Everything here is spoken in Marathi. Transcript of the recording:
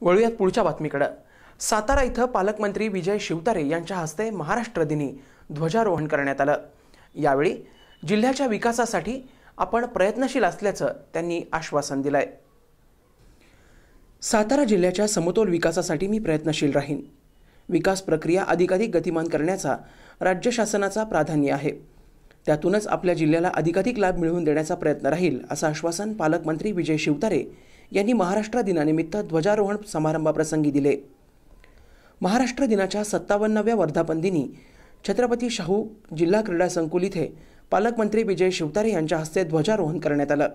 वळूयात पुढच्या बातमीकडं. सातारा इथं पालकमंत्री विजय शिवतारे यांच्या हस्ते महाराष्ट्र दिनी ध्वजारोहण करण्यात आलं. यावेळी जिल्ह्याच्या विकासासाठी आपण प्रयत्नशील असल्याचं त्यांनी आश्वासन दिलंय. सातारा जिल्ह्याच्या समतोल विकासासाठी मी प्रयत्नशील राहीन. विकास प्रक्रिया अधिकाधिक गतिमान करण्याचा राज्य शासनाचा प्राधान्य आहे. त्यातूनच आपल्या जिल्ह्याला अधिकाधिक लाभ मिळवून देण्याचा प्रयत्न राहील असं आश्वासन पालकमंत्री विजय शिवतारे यांनी महाराष्ट्र दिनानिमित्त ध्वजारोहण समारंभाप्रसंगी दिले. महाराष्ट्र दिनाच्या सत्तावन्नाव्या वर्धापन दिनी छत्रपती शाहू जिल्हा क्रीडा संकुल इथे पालकमंत्री विजय शिवतारे यांच्या हस्ते ध्वजारोहण करण्यात आलं.